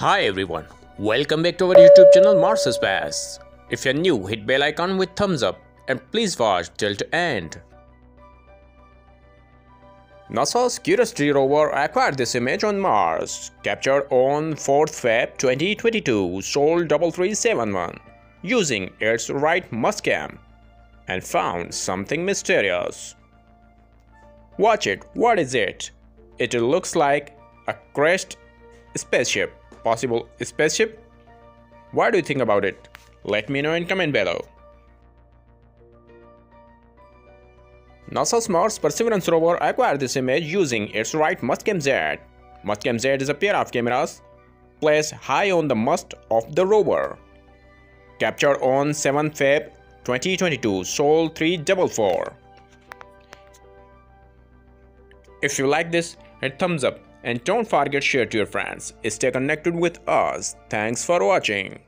Hi everyone, welcome back to our YouTube channel Mars Space. If you're new, hit bell icon with thumbs up and please watch till to end. NASA's Curiosity rover acquired this image on Mars, captured on 4th Feb 2022, Sol 3371, using its right Mastcam, and found something mysterious. Watch it, what is it? It looks like a crashed spaceship possible spaceship? What do you think about it? Let me know in comment below. NASA's Mars Perseverance rover acquired this image using its right Mastcam Z. Mastcam Z is a pair of cameras placed high on the mast of the rover. Captured on 7 Feb 2022, Sol 344. If you like this, hit thumbs up and don't forget share to your friends. Stay connected with us. Thanks for watching.